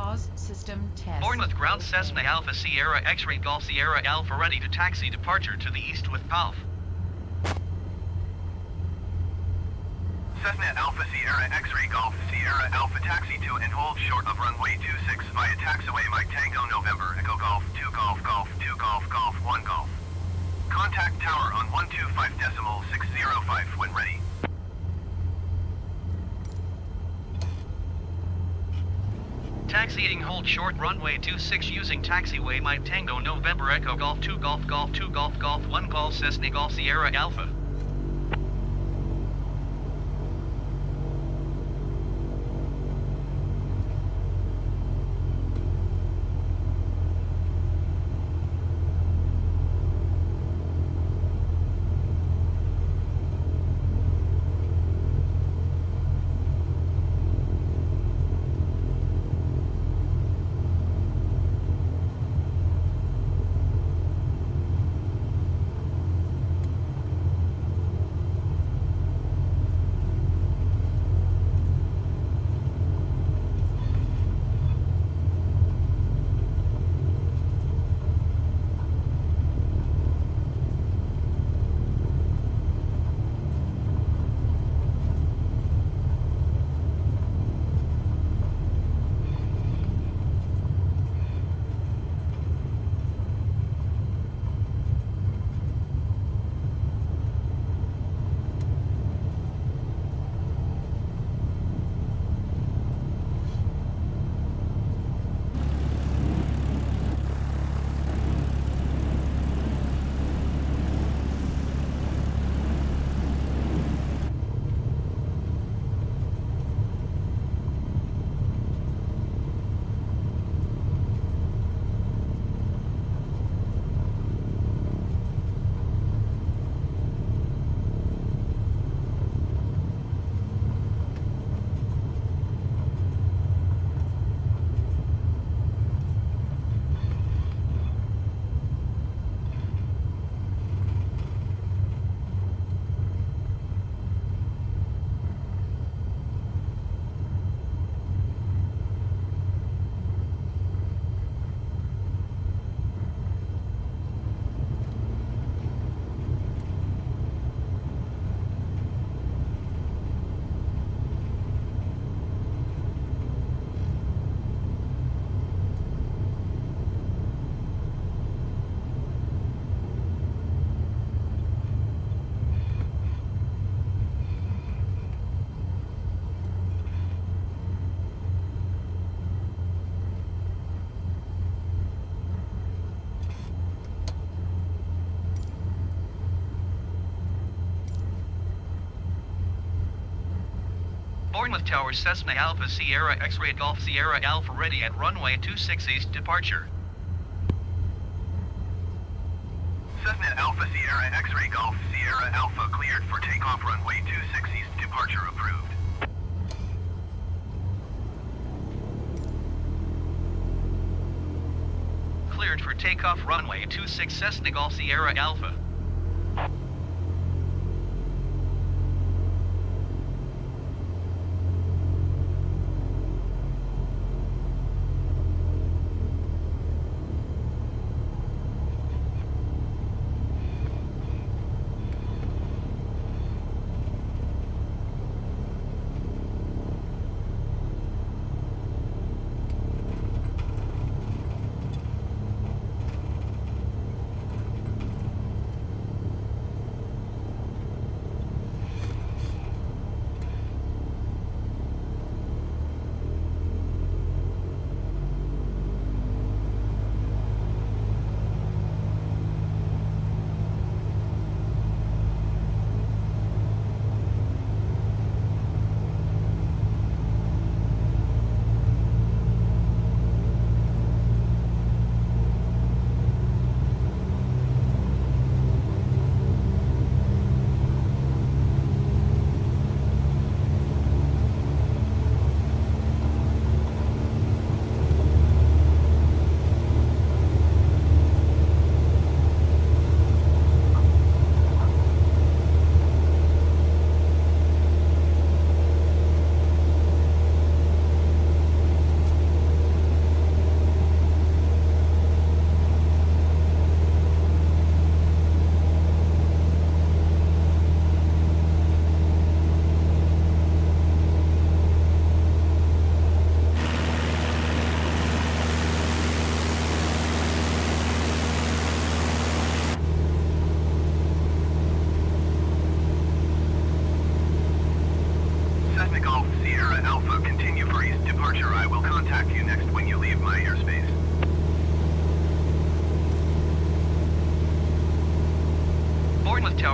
TAWS system test. Bournemouth ground Cessna Alpha Sierra X-ray Golf Sierra Alpha ready to taxi departure to the east with PALF. Cessna Alpha Sierra X-ray Golf Sierra Alpha taxi to and hold short of runway 26 via taxiway Mike Tango November Echo Golf 2 Golf Golf 2 Golf Golf 1 Golf. Contact tower on 125 decimal 605 Taxiing hold short runway 26 using taxiway Mike Tango November Echo Golf 2 Golf Golf 2 Golf Golf 1 Golf Cessna Golf Sierra Alpha. Bournemouth Tower Cessna Alpha Sierra X-ray Golf Sierra Alpha ready at runway 26 east departure. Cessna Alpha Sierra X-ray Golf Sierra Alpha cleared for takeoff runway 26 east departure approved. Cleared for takeoff runway 26 Cessna Golf Sierra Alpha.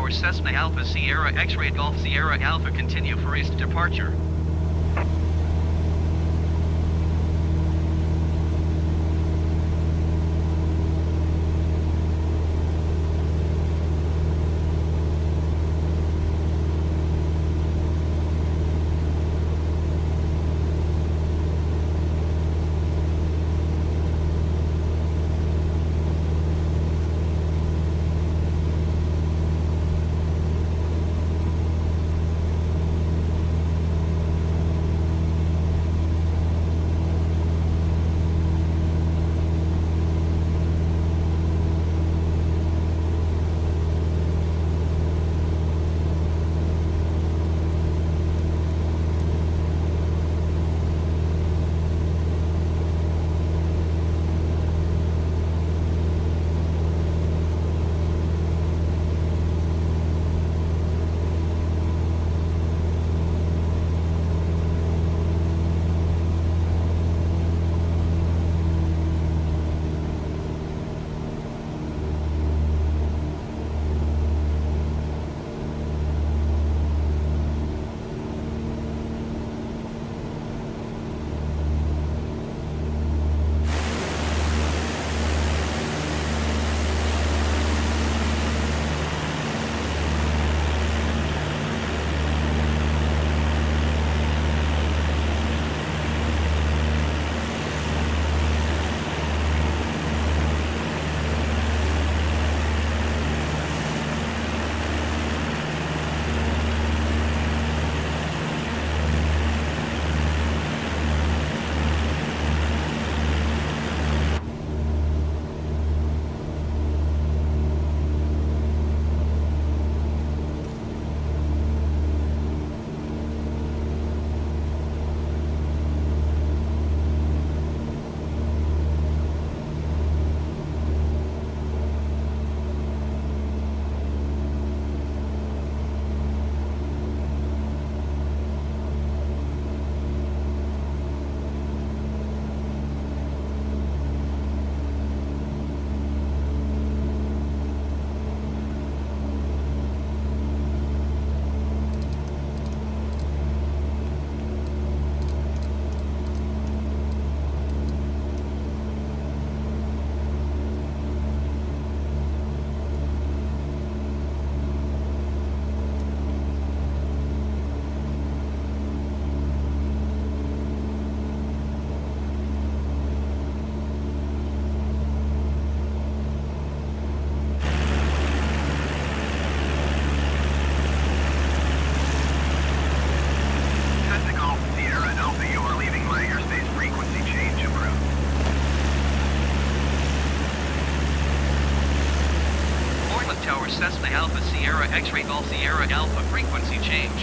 Tower Cessna Alpha Sierra X-Ray Golf Sierra Alpha continue for east departure. X-Ray Golf Sierra Alpha frequency change.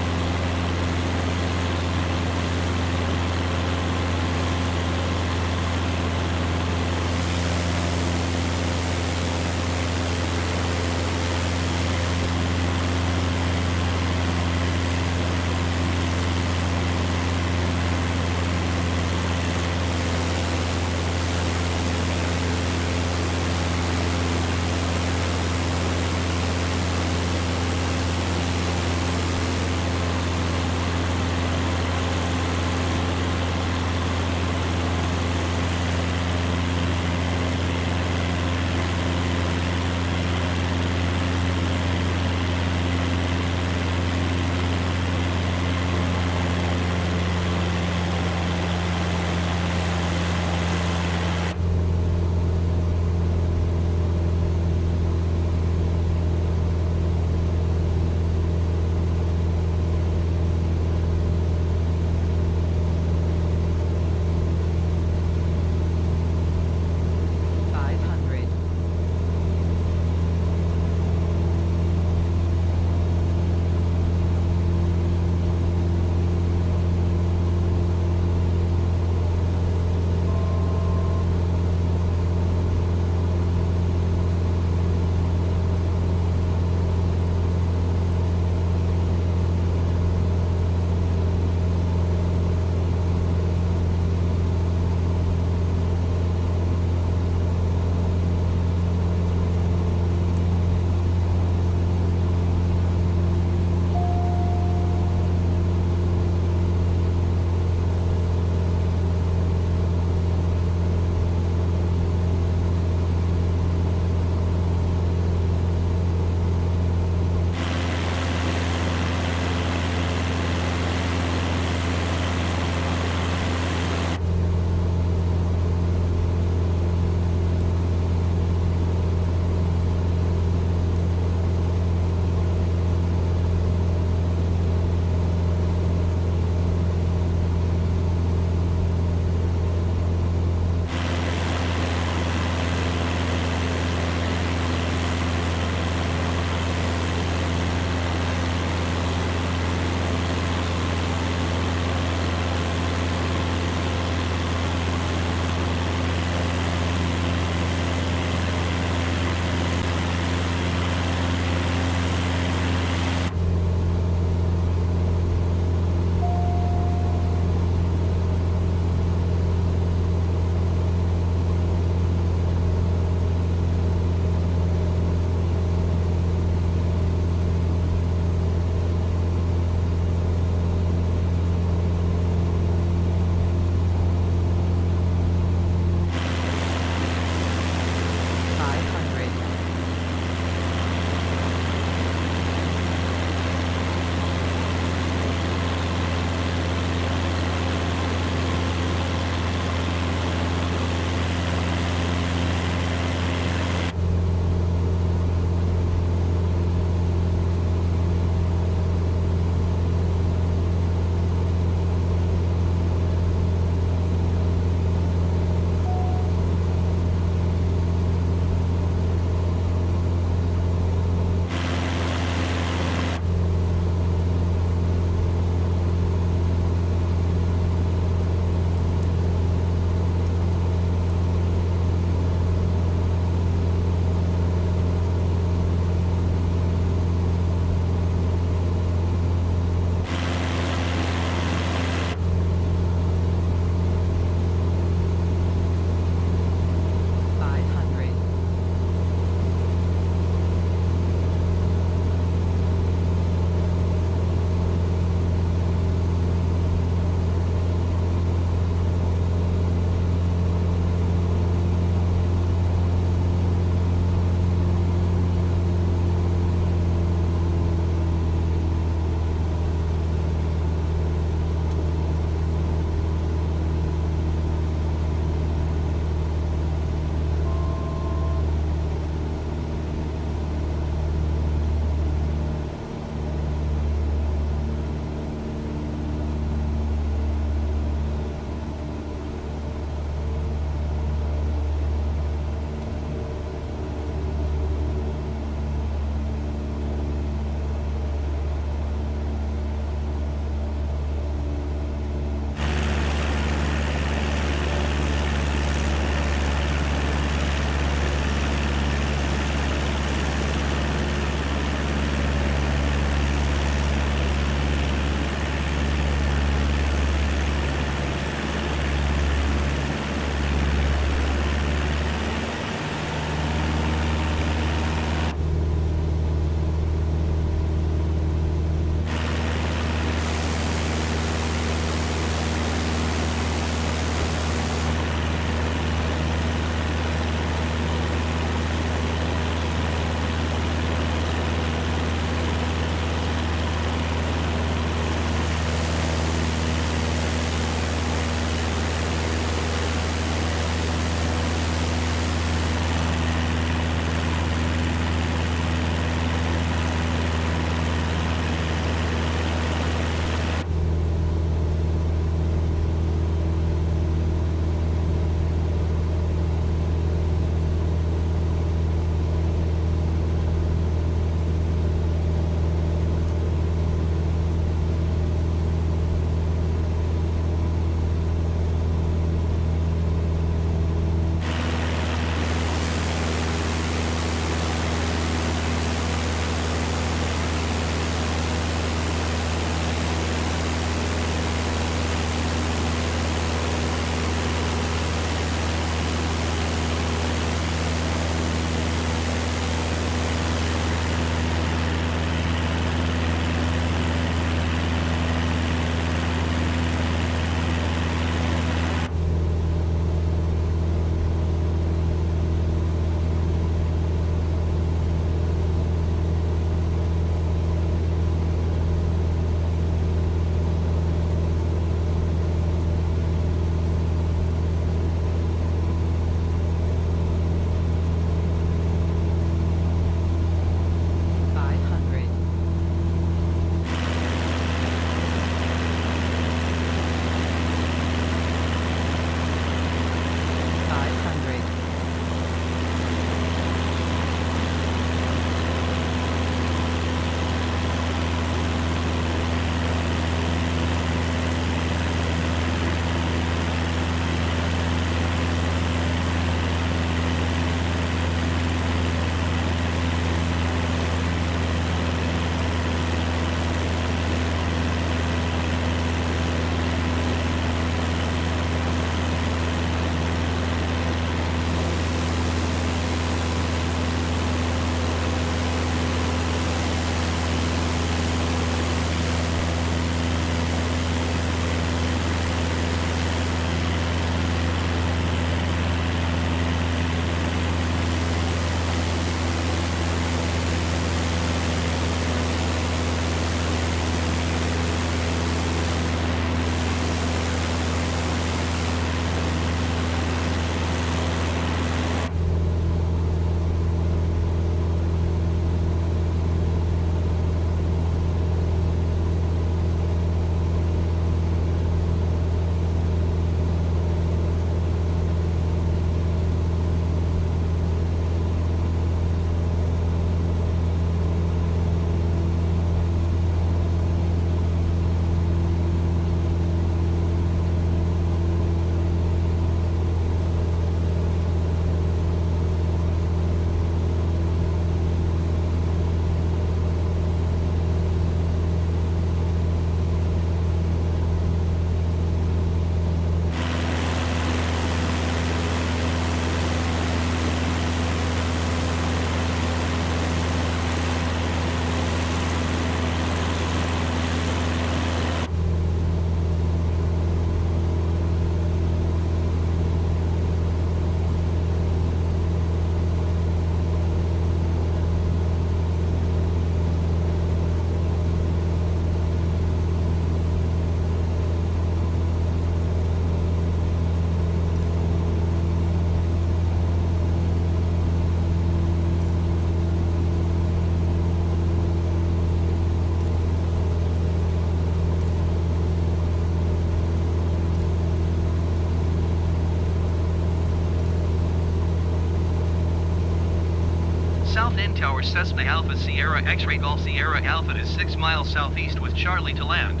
Tower Cessna Alpha Sierra X-Ray Golf Sierra Alpha is 6 miles southeast with Charlie to land.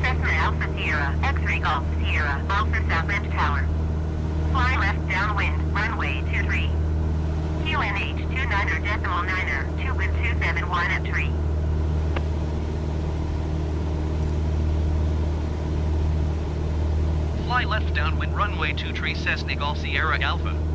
Cessna Alpha Sierra, X-Ray Golf Sierra, Alpha Southend Tower. Fly left downwind, runway 23. QNH 29er decimal 9er, 2 with 271 at tree. Fly left downwind runway 23 Cessna Golf Sierra Alpha.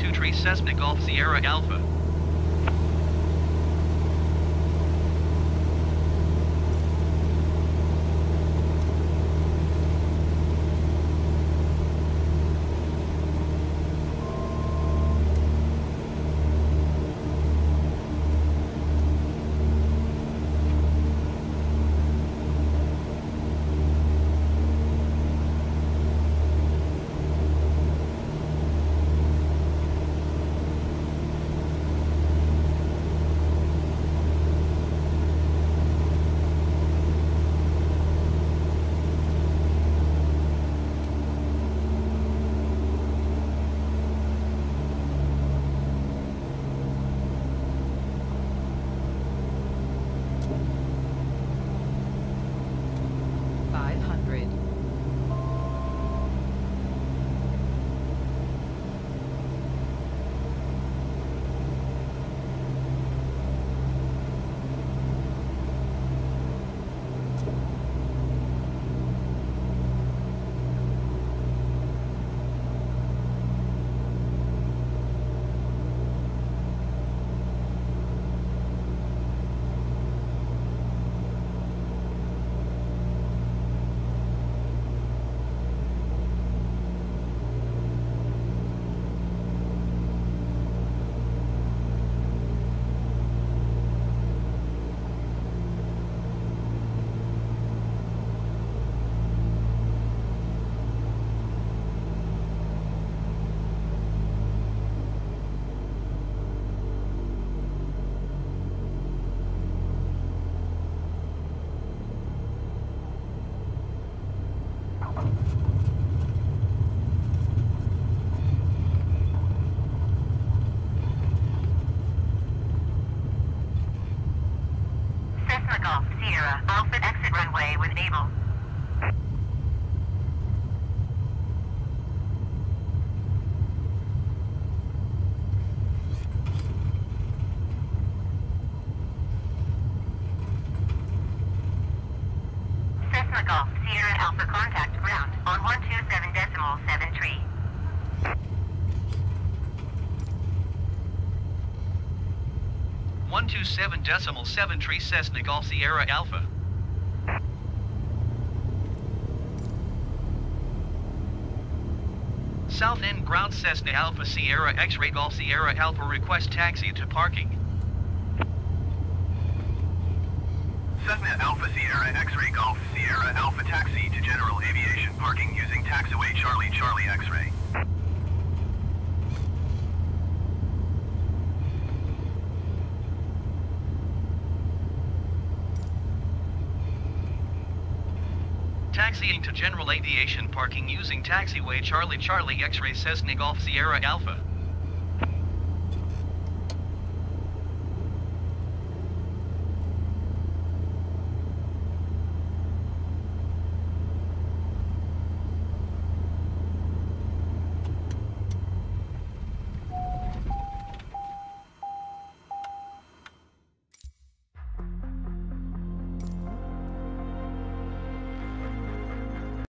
23 Cessna Golf Sierra Alpha. Seven decimal seven three Cessna Golf Sierra Alpha. Southend Ground Cessna Alpha Sierra X-Ray Golf Sierra Alpha request taxi to parking. Cessna Alpha Sierra X-Ray Golf Sierra Alpha Taxi to General Aviation Parking using taxiway Charlie Charlie X-Ray. Using taxiway Charlie Charlie X-Ray Cessna Golf Sierra Alpha.